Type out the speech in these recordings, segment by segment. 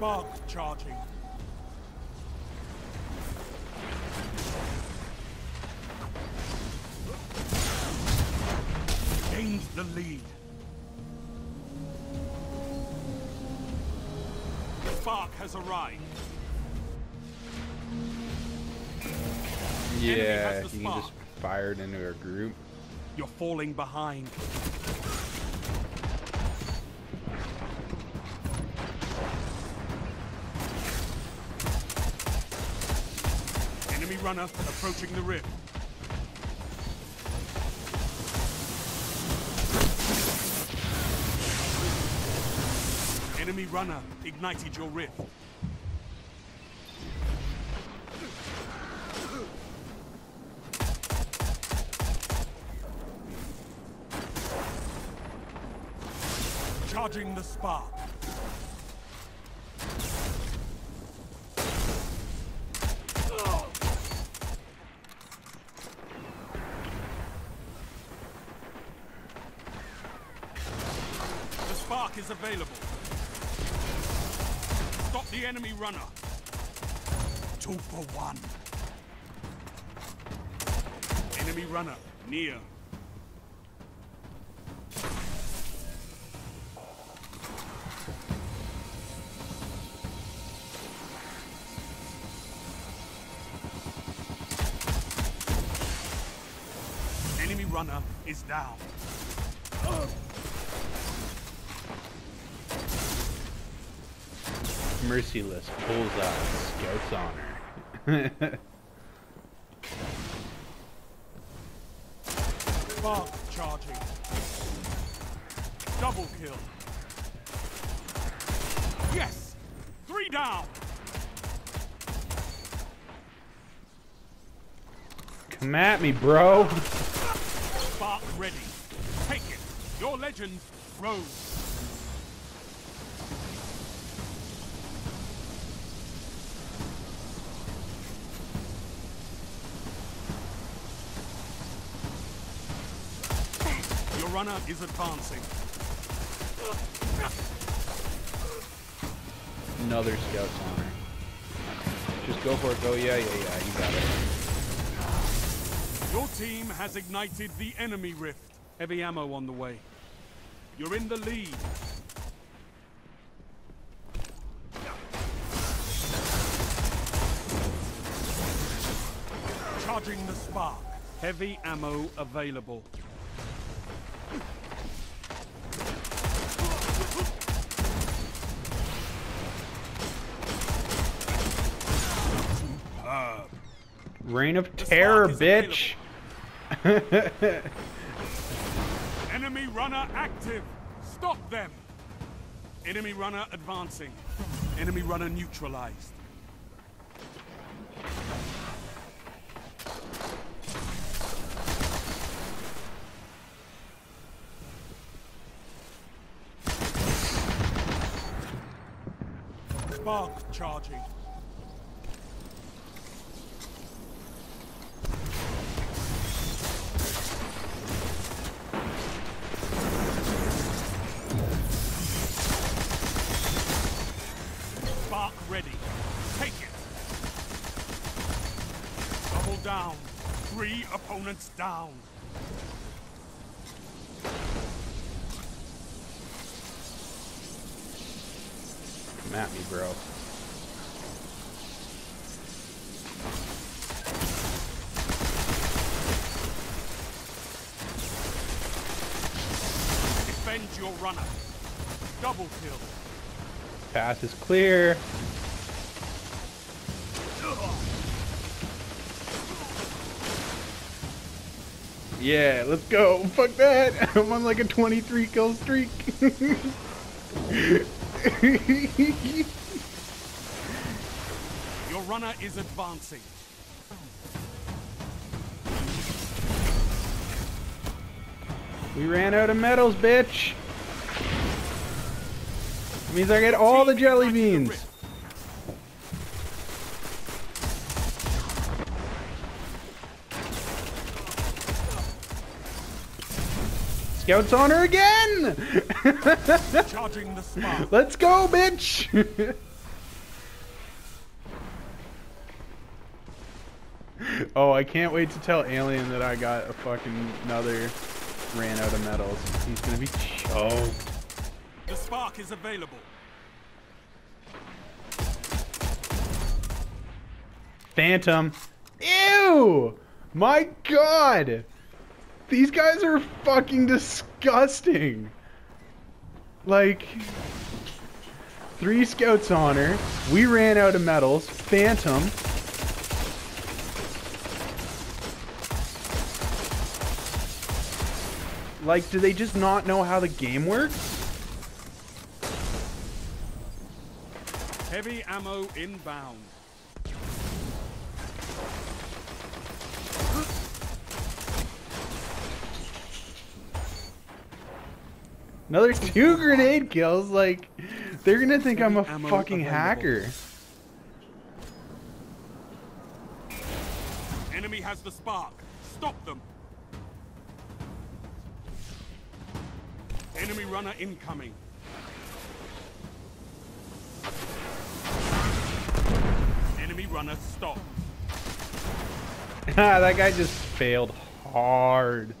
Spark charging. Gains the lead. Spark has arrived. Yeah, has the you can just fire it into a group. You're falling behind. Enemy runner approaching the rift. Enemy runner ignited your rift. Charging the spark. Spark is available. Stop the enemy runner. Two for one. Enemy runner near. Enemy runner is down. Merciless pulls out Scout's honor. Spark charging. Double kill. Yes! Three down! Come at me, bro. Spark ready. Take it. Your legend grows. Runner is advancing. Another Scout's honor. Just go for it. Go. Yeah, yeah, yeah. You got it. Your team has ignited the enemy rift. Heavy ammo on the way. You're in the lead. Charging the spark. Heavy ammo available. Reign of Terror, bitch. Enemy runner active. Stop them. Enemy runner advancing. Enemy runner neutralized. Spark charging. Opponents down. Come at me, bro. Defend your runner. Double kill. Path is clear. Yeah, let's go. Fuck that. I'm on like a 23 kill streak. Your runner is advancing. we ran out of medals, bitch. That means I get all the jelly beans. Scout's honor again! Charging the spark. Let's go, bitch! oh, I can't wait to tell Alien that I got a fucking another ran out of medals. He's gonna be choked. The spark is available. Phantom. Ew! My god! These guys are fucking disgusting. Like, three Scout's honor. We ran out of medals. Phantom. Like, do they just not know how the game works? Heavy ammo inbound. Another two grenade kills. Like, they're gonna think I'm a fucking hacker. Enemy has the spark. Stop them. Enemy runner incoming. Enemy runner stop. Ah, that guy just failed hard.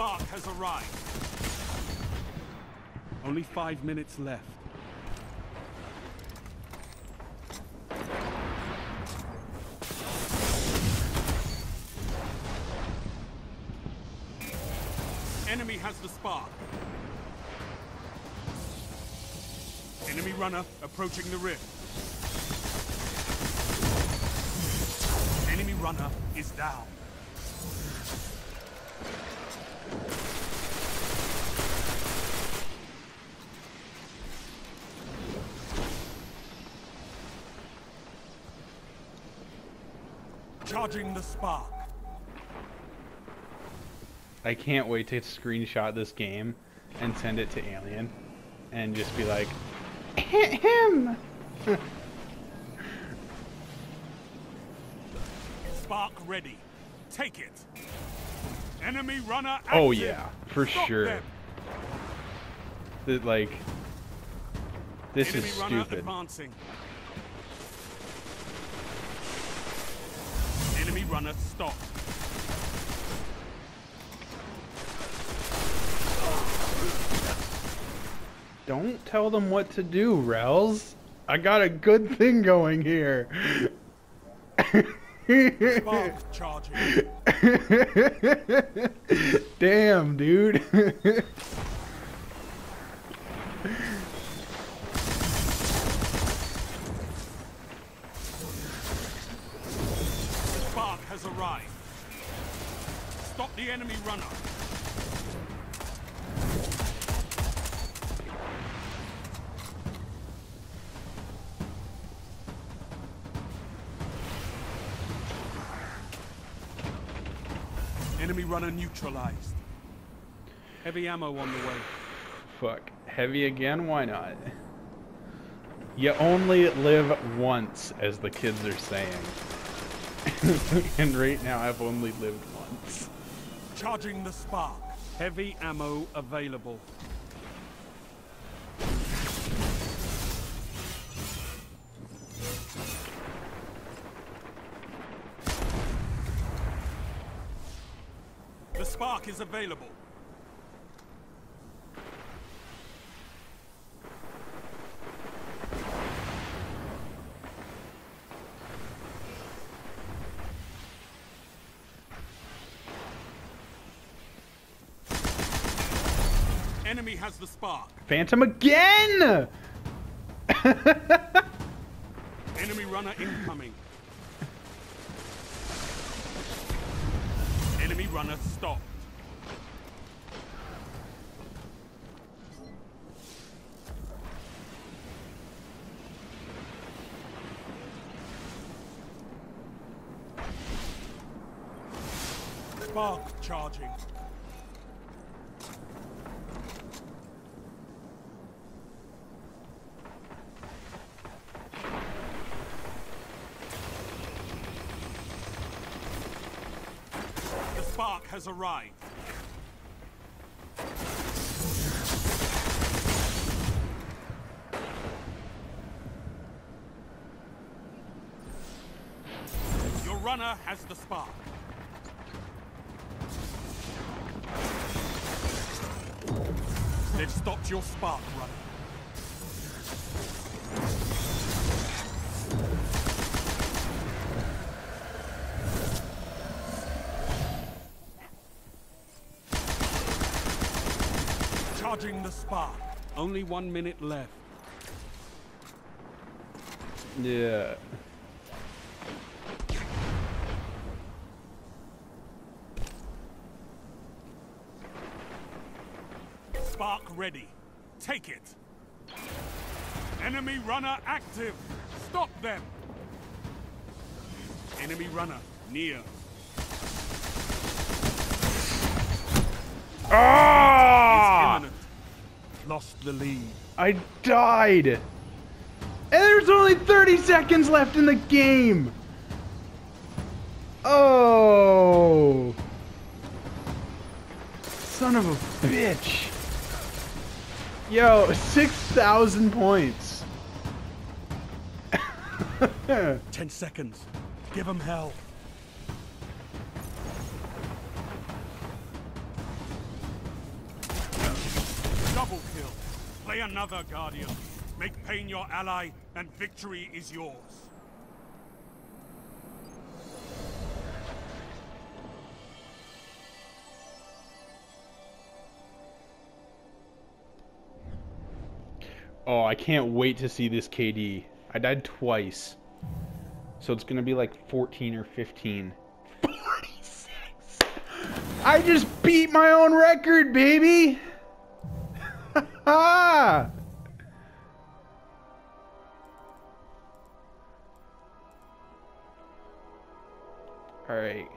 Spark has arrived. Only five minutes left. Enemy has the spark. Enemy runner approaching the rift. Enemy runner is down. Charging the spark. I can't wait to screenshot this game and send it to Alien and just be like, hit him. Spark ready. Take it. Enemy runner oh, active. Oh yeah, for Stop sure. That like, this Enemy is stupid. advancing. Enemy runner stop. Don't tell them what to do, Rels. I got a good thing going here. Damn, dude. Has arrived. Stop the enemy runner. Enemy runner neutralized. Heavy ammo on the way. Fuck. Heavy again? Why not? You only live once, as the kids are saying. and right now I've only lived once. Charging the spark. Heavy ammo available. The spark is available. Enemy has the spark. Phantom again! Enemy runner incoming. Enemy runner stopped. Spark charging. Spark has arrived. Your runner has the spark. They've stopped your spark, runner. Charging the spark. Only one minute left. Yeah. Spark ready. Take it. Enemy runner active. Stop them. Enemy runner near. Ah! Lost the lead. I died. And there's only 30 seconds left in the game. Oh. Son of a bitch. Yo, 6,000 points. Ten seconds. Give him hell. Double kill. Play another Guardian. Make pain your ally, and victory is yours. oh, I can't wait to see this KD. I died twice. So it's going to be like 14 or 15. 46. I just beat my own record, baby. Ha! All right.